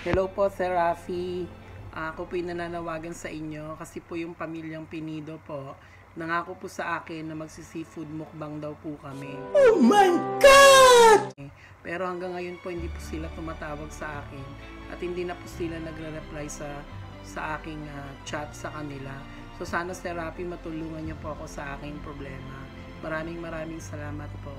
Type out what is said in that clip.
Hello po, Sir Rafi. Ah, Ako po yung nananawagan sa inyo kasi po yung pamilyang Pinido po, nangako po sa akin na magsi-seafood mukbang daw po kami. Oh my God! Pero hanggang ngayon po hindi po sila tumatawag sa akin at hindi na po sila nagre-reply sa sa aking ah, chat sa kanila. So sana Sir Rafi matulungan niyo po ako sa aking problema. Maraming maraming salamat po.